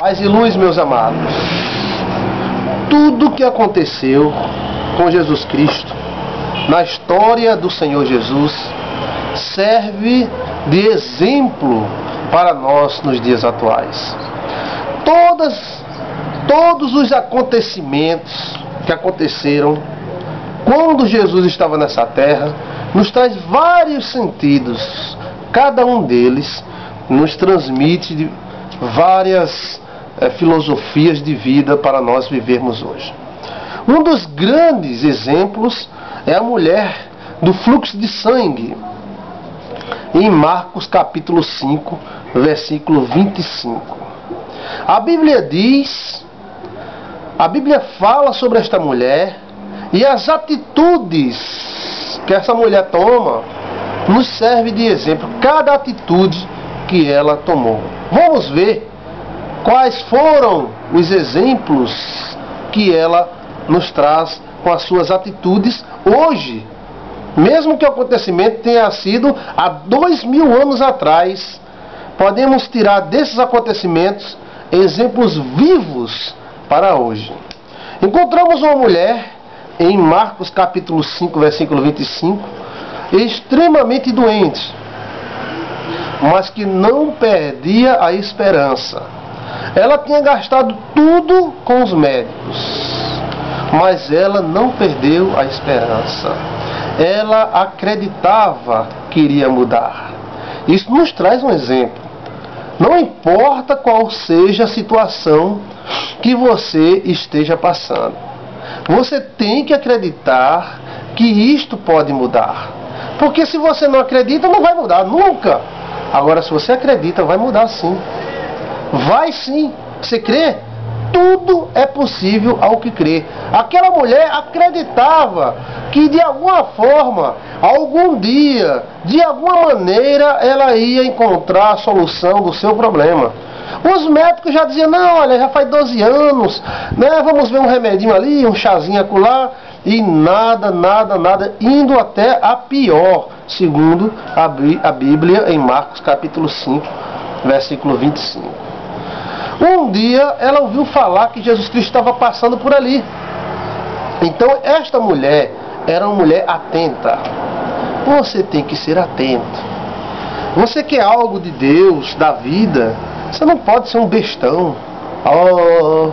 Paz e luz, meus amados. Tudo que aconteceu com Jesus Cristo na história do Senhor Jesus serve de exemplo para nós nos dias atuais. Todas, todos os acontecimentos que aconteceram quando Jesus estava nessa terra nos traz vários sentidos. Cada um deles nos transmite várias é, filosofias de vida para nós vivermos hoje. Um dos grandes exemplos é a mulher do fluxo de sangue, em Marcos capítulo 5, versículo 25. A Bíblia diz, a Bíblia fala sobre esta mulher e as atitudes que essa mulher toma nos serve de exemplo. Cada atitude que ela tomou. Vamos ver quais foram os exemplos que ela nos traz com as suas atitudes hoje. Mesmo que o acontecimento tenha sido há dois mil anos atrás, podemos tirar desses acontecimentos exemplos vivos para hoje. Encontramos uma mulher em Marcos capítulo 5, versículo 25, extremamente doente, mas que não perdia a esperança. Ela tinha gastado tudo com os médicos, mas ela não perdeu a esperança. Ela acreditava que iria mudar. Isso nos traz um exemplo. Não importa qual seja a situação que você esteja passando, você tem que acreditar que isto pode mudar. Porque se você não acredita, não vai mudar, nunca. Agora, se você acredita, vai mudar sim. Vai sim. Você crê? Tudo é possível ao que crê. Aquela mulher acreditava que de alguma forma, algum dia, de alguma maneira, ela ia encontrar a solução do seu problema. Os médicos já diziam, não, olha, já faz 12 anos, né? Vamos ver um remedinho ali, um chazinho acolá, e nada, nada, nada, indo até a pior, segundo a Bíblia em Marcos capítulo 5, versículo 25. Um dia ela ouviu falar que Jesus Cristo estava passando por ali. Então esta mulher era uma mulher atenta. Você tem que ser atento. Você quer algo de Deus, da vida, você não pode ser um bestão. Oh,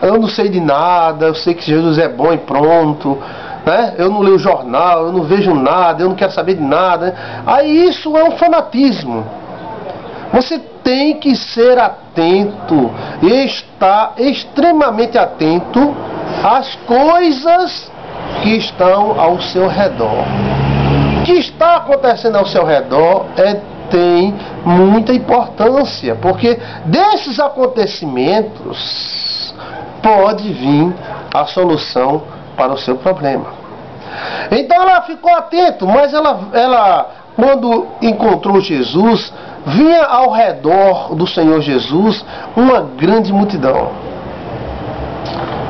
eu não sei de nada, eu sei que Jesus é bom e pronto. Né? Eu não leio jornal, eu não vejo nada, eu não quero saber de nada. Aí isso é um fanatismo. Você tem que ser atento e estar extremamente atento às coisas que estão ao seu redor. O que está acontecendo ao seu redor é tem muita importância, porque desses acontecimentos pode vir a solução para o seu problema. Então ela ficou atento, mas ela, ela quando encontrou Jesus, vinha ao redor do Senhor Jesus uma grande multidão.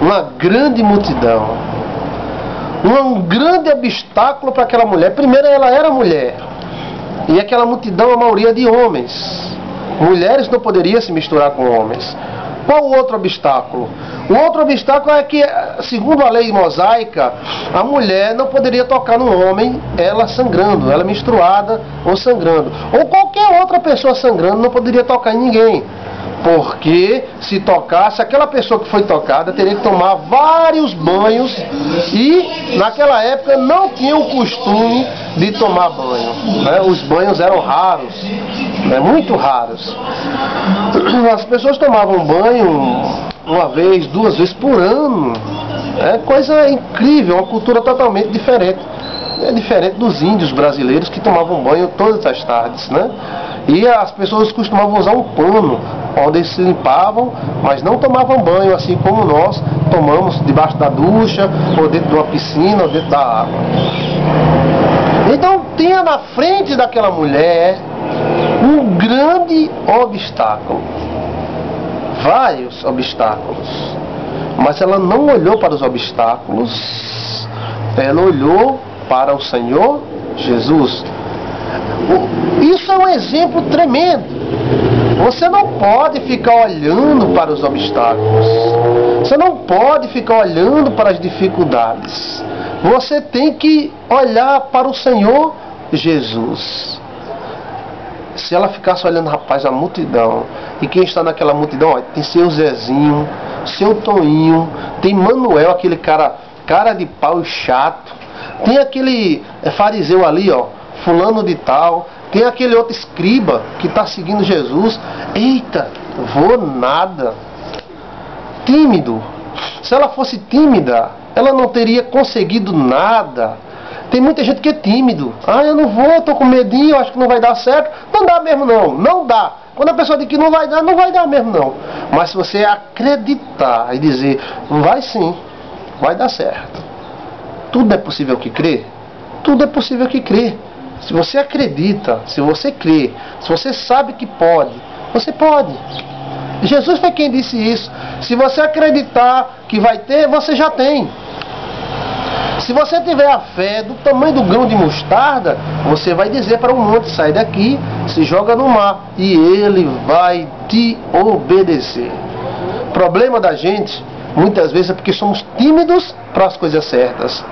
Uma grande multidão. Um grande obstáculo para aquela mulher. Primeiro, ela era mulher. E aquela multidão, a maioria de homens. Mulheres não poderiam se misturar com homens. Qual o outro obstáculo? O outro obstáculo é que, segundo a lei mosaica, a mulher não poderia tocar no homem, ela sangrando, ela menstruada ou sangrando. Ou qualquer outra pessoa sangrando não poderia tocar em ninguém. Porque se tocasse, aquela pessoa que foi tocada teria que tomar vários banhos e naquela época não tinha o costume de tomar banho. Né? Os banhos eram raros, né? muito raros. As pessoas tomavam banho uma vez, duas vezes por ano. É coisa incrível, uma cultura totalmente diferente. É diferente dos índios brasileiros que tomavam banho todas as tardes, né? E as pessoas costumavam usar um pano onde eles se limpavam, mas não tomavam banho assim como nós tomamos debaixo da ducha, ou dentro de uma piscina, ou dentro da água. Então tinha na frente daquela mulher um grande obstáculo. Vários obstáculos. Mas ela não olhou para os obstáculos, ela olhou para o Senhor Jesus. Isso é um exemplo tremendo. Você não pode ficar olhando para os obstáculos. Você não pode ficar olhando para as dificuldades. Você tem que olhar para o Senhor Jesus. Se ela ficasse olhando, rapaz, a multidão, e quem está naquela multidão, ó, tem seu Zezinho, seu Toninho, tem Manuel, aquele cara, cara de pau chato, tem aquele é, fariseu ali, ó, fulano de tal, tem aquele outro escriba que está seguindo Jesus. Eita, vou nada. Tímido. Se ela fosse tímida, ela não teria conseguido nada. Tem muita gente que é tímido. Ah, eu não vou, estou com medinho, acho que não vai dar certo. Não dá mesmo não, não dá. Quando a pessoa diz que não vai dar, não vai dar mesmo não. Mas se você acreditar e dizer, vai sim, vai dar certo. Tudo é possível que crê? Tudo é possível que crê. Se você acredita, se você crê, se você sabe que pode, você pode. Jesus foi quem disse isso. Se você acreditar que vai ter, você já tem. Se você tiver a fé do tamanho do grão de mostarda, você vai dizer para o monte: sai daqui, se joga no mar, e ele vai te obedecer. Problema da gente, muitas vezes, é porque somos tímidos para as coisas certas.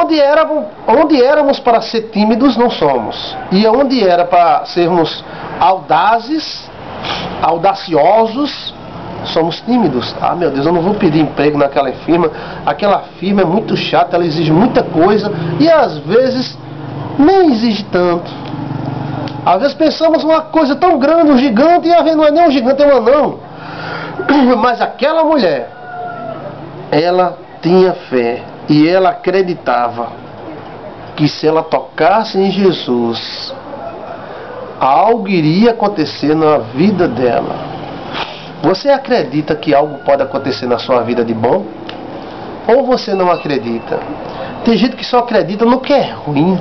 Onde éramos, onde éramos para ser tímidos, não somos. E onde era para sermos audazes, audaciosos, somos tímidos. Ah, meu Deus, eu não vou pedir emprego naquela firma. Aquela firma é muito chata, ela exige muita coisa e às vezes nem exige tanto. Às vezes pensamos uma coisa tão grande, um gigante, e vezes não é nem um gigante, é um anão. Mas aquela mulher, ela tinha fé e ela acreditava que se ela tocasse em Jesus, algo iria acontecer na vida dela. Você acredita que algo pode acontecer na sua vida de bom? Ou você não acredita? Tem gente que só acredita no que é ruim.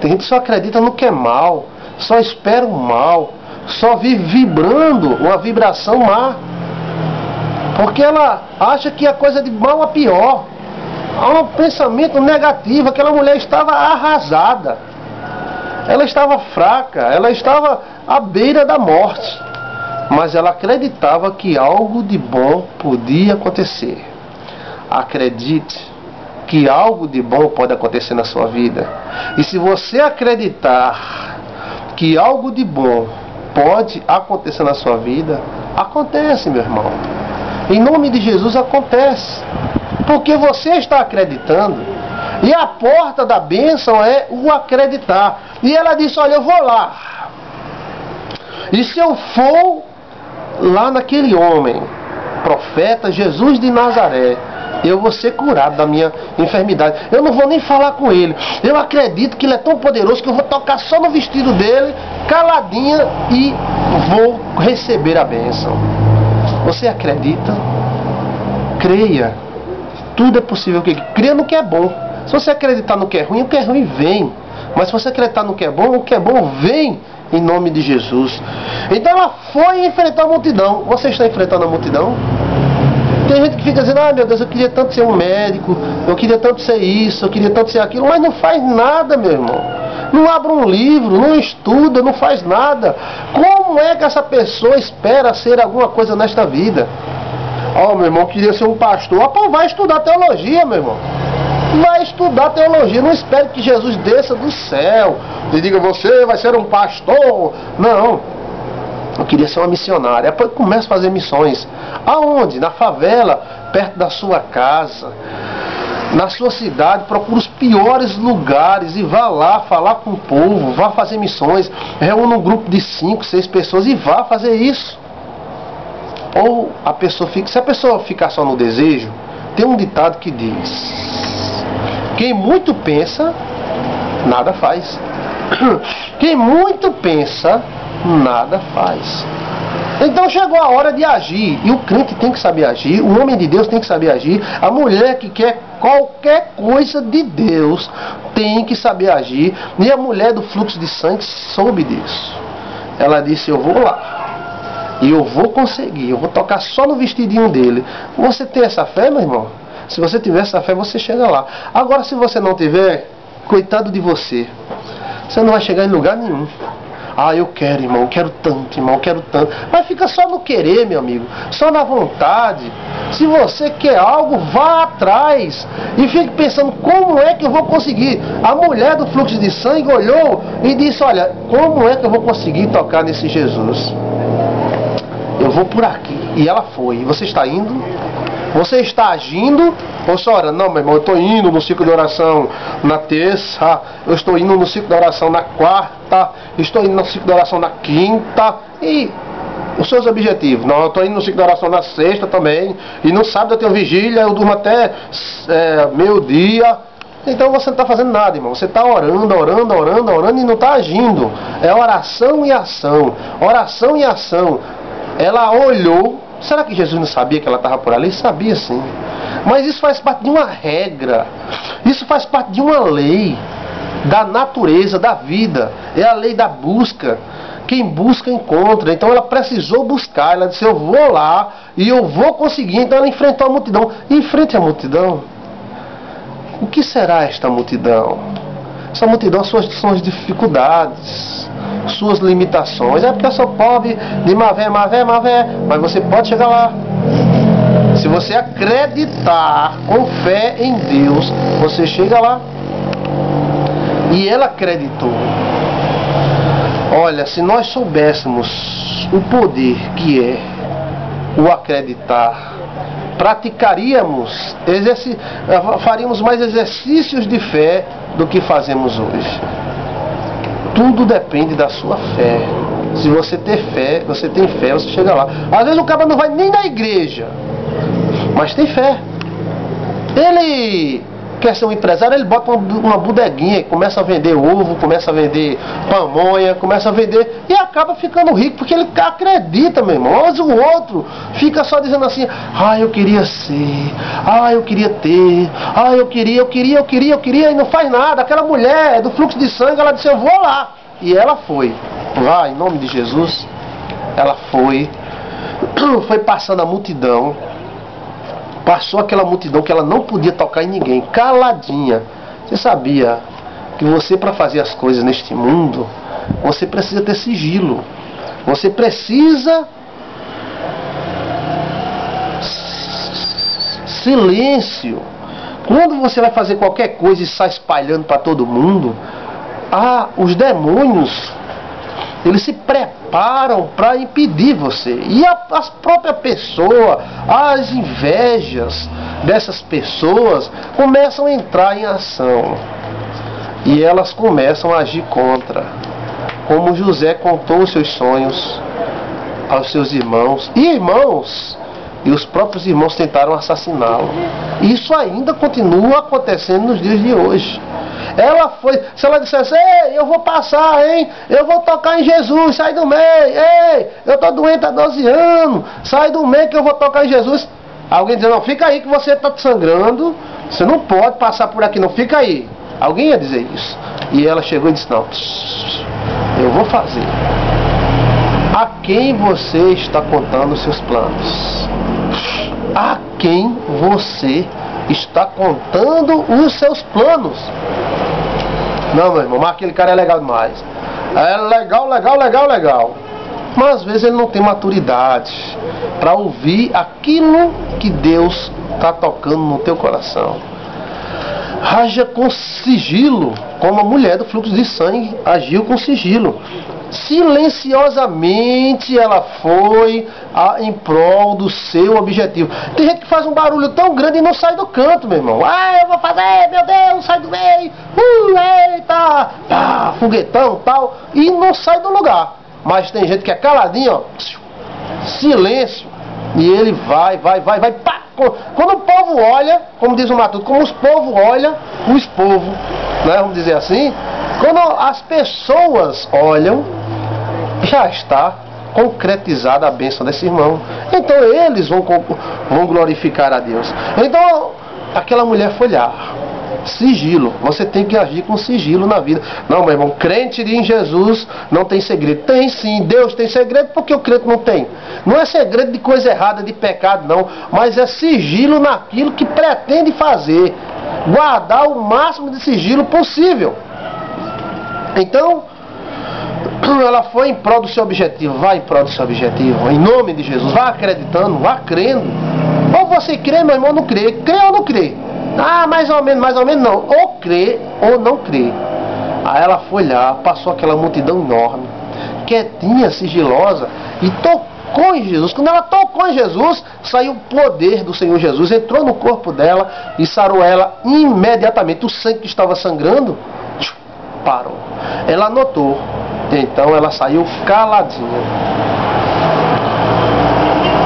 Tem gente que só acredita no que é mal. Só espera o mal. Só vive vibrando uma vibração má. Porque ela acha que a coisa de mal é pior há um pensamento negativo. Aquela mulher estava arrasada. Ela estava fraca, ela estava à beira da morte. Mas ela acreditava que algo de bom podia acontecer. Acredite que algo de bom pode acontecer na sua vida. E se você acreditar que algo de bom pode acontecer na sua vida, acontece, meu irmão. Em nome de Jesus acontece. Porque você está acreditando. E a porta da bênção é o acreditar. E ela disse: Olha, eu vou lá. E se eu for lá naquele homem, profeta Jesus de Nazaré, eu vou ser curado da minha enfermidade. Eu não vou nem falar com ele. Eu acredito que ele é tão poderoso que eu vou tocar só no vestido dele, caladinha, e vou receber a bênção. Você acredita? Creia. Tudo é possível creia no que é bom. Se você acreditar no que é ruim, o que é ruim vem. Mas se você acreditar no que é bom, o que é bom vem em nome de Jesus. Então ela foi enfrentar a multidão. Você está enfrentando a multidão? Tem gente que fica dizendo, ah meu Deus, eu queria tanto ser um médico, eu queria tanto ser isso, eu queria tanto ser aquilo, mas não faz nada, meu irmão. Não abre um livro, não estuda, não faz nada. Como é que essa pessoa espera ser alguma coisa nesta vida? Ó, oh, meu irmão, queria ser um pastor. Pô, vai estudar teologia, meu irmão. Vai estudar teologia. Não espere que Jesus desça do céu e diga, você vai ser um pastor. Não. Eu queria ser uma missionária. Começa a fazer missões. Aonde? Na favela, perto da sua casa. Na sua cidade, procura os piores lugares e vá lá falar com o povo, vá fazer missões, reúna um grupo de cinco, seis pessoas e vá fazer isso. Ou a pessoa fica. Se a pessoa ficar só no desejo, tem um ditado que diz: Quem muito pensa, nada faz. Quem muito pensa, nada faz. Então chegou a hora de agir. E o crente tem que saber agir, o homem de Deus tem que saber agir, a mulher que quer qualquer coisa de Deus tem que saber agir. E a mulher do fluxo de sangue soube disso. Ela disse: Eu vou lá. E eu vou conseguir, eu vou tocar só no vestidinho dele. Você tem essa fé, meu irmão? Se você tiver essa fé, você chega lá. Agora, se você não tiver, coitado de você. Você não vai chegar em lugar nenhum. Ah, eu quero, irmão, quero tanto, irmão, quero tanto. Mas fica só no querer, meu amigo, só na vontade. Se você quer algo, vá atrás e fique pensando como é que eu vou conseguir. A mulher do fluxo de sangue olhou e disse: Olha, como é que eu vou conseguir tocar nesse Jesus? Eu vou por aqui. E ela foi. Você está indo? Você está agindo ou só ora? Não, meu irmão, eu estou indo no ciclo de oração na terça, eu estou indo no ciclo de oração na quarta, estou indo no ciclo de oração na quinta. E os seus objetivos? Não, eu estou indo no ciclo de oração na sexta também. E no sábado eu tenho vigília, eu durmo até é, meio-dia. Então você não está fazendo nada, irmão. Você está orando, orando, orando, orando e não está agindo. É oração e ação. Oração e ação. Ela olhou Será que Jesus não sabia que ela estava por ali? Sabia sim. Mas isso faz parte de uma regra. Isso faz parte de uma lei da natureza, da vida. É a lei da busca. Quem busca, encontra. Então ela precisou buscar. Ela disse: Eu vou lá e eu vou conseguir. Então ela enfrentou a multidão. Enfrente a multidão. O que será esta multidão? Essa multidão são as, são as dificuldades suas limitações. É porque eu sou pobre de Mavé, Mavé, Mavé. Mas você pode chegar lá. Se você acreditar com fé em Deus, você chega lá. E ela acreditou. Olha, se nós soubéssemos o poder que é o acreditar, praticaríamos, faríamos mais exercícios de fé do que fazemos hoje. Tudo depende da sua fé. Se você ter fé, você tem fé, você chega lá. Às vezes o cara não vai nem na igreja, mas tem fé. Ele quer ser um empresário, ele bota uma, bodeguinha, começa a vender ovo, começa a vender pamonha, começa a vender e acaba ficando rico porque ele acredita, meu irmão. Mas o outro fica só dizendo assim: ah, eu queria ser, ah, eu queria ter, ah, eu queria, eu queria, eu queria, eu queria, e não faz nada. Aquela mulher do fluxo de sangue, ela disse: eu vou lá. E ela foi, lá em nome de Jesus, ela foi, foi passando a multidão Passou aquela multidão que ela não podia tocar em ninguém, caladinha. Você sabia que você, para fazer as coisas neste mundo, você precisa ter sigilo. Você precisa silêncio. Quando você vai fazer qualquer coisa e sai espalhando para todo mundo, ah, os demônios eles se preparam para impedir você. E a, a própria pessoa, as invejas dessas pessoas começam a entrar em ação. E elas começam a agir contra. Como José contou os seus sonhos aos seus irmãos. E irmãos, e os próprios irmãos tentaram assassiná-lo. Isso ainda continua acontecendo nos dias de hoje. Ela foi, se ela dissesse, ei, eu vou passar, hein? Eu vou tocar em Jesus, sai do meio, ei, eu estou doente há 12 anos, sai do meio que eu vou tocar em Jesus. Alguém dizendo, não, fica aí que você está sangrando, você não pode passar por aqui, não, fica aí. Alguém ia dizer isso. E ela chegou e disse, não, eu vou fazer. A quem você está contando seus planos? A quem você está contando os seus planos? Não, meu irmão, mas aquele cara é legal demais. É legal, legal, legal, legal. Mas às vezes ele não tem maturidade para ouvir aquilo que Deus está tocando no teu coração. Haja com sigilo, como a mulher do fluxo de sangue agiu com sigilo. Silenciosamente ela foi a, em prol do seu objetivo. Tem gente que faz um barulho tão grande e não sai do canto, meu irmão. Ah, eu vou fazer, meu Deus, sai do meio. Uh, eita, ah, foguetão tal. E não sai do lugar. Mas tem gente que é caladinho, ó, silêncio. E ele vai, vai, vai, vai, pá. Quando o povo olha, como diz o Matuto, como os povos olham, os povos, né, vamos dizer assim, quando as pessoas olham, já está concretizada a bênção desse irmão. Então eles vão, vão glorificar a Deus. Então, aquela mulher foi lá. Sigilo. Você tem que agir com sigilo na vida. Não, meu irmão, crente em Jesus não tem segredo. Tem sim, Deus tem segredo porque o crente não tem. Não é segredo de coisa errada, de pecado, não. Mas é sigilo naquilo que pretende fazer. Guardar o máximo de sigilo possível. Então, ela foi em prol do seu objetivo, vai em prol do seu objetivo, em nome de Jesus, vá acreditando, vá crendo. Ou você crê, meu irmão, não crê, crê ou não crê. Ah, mais ou menos, mais ou menos não. Ou crê ou não crê. Aí ela foi lá, passou aquela multidão enorme, quietinha, sigilosa, e tocou em Jesus. Quando ela tocou em Jesus, saiu o poder do Senhor Jesus, entrou no corpo dela e sarou ela imediatamente. O sangue que estava sangrando parou. Ela notou, então ela saiu caladinha.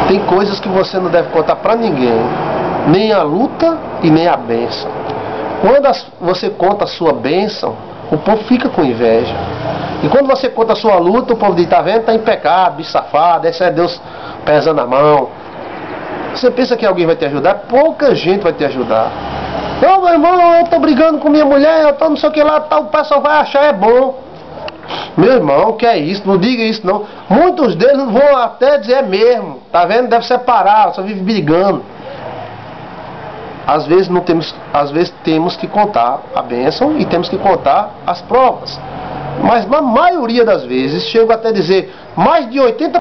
Tem coisas que você não deve contar para ninguém, nem a luta e nem a bênção. Quando você conta a sua bênção, o povo fica com inveja. E quando você conta a sua luta, o povo diz, tá vendo? Tá em pecado, bicho safado, esse é Deus pesando a mão. Você pensa que alguém vai te ajudar? Pouca gente vai te ajudar. Meu irmão, eu tô brigando com minha mulher, eu tô não sei o que lá, tal, o pessoal vai achar é bom. Meu irmão, que é isso? Não diga isso não. Muitos deles vão até dizer é mesmo. Tá vendo? Deve separar, só vive brigando. Às vezes não temos, às vezes temos que contar a bênção e temos que contar as provas. Mas na maioria das vezes, chego até dizer, mais de 80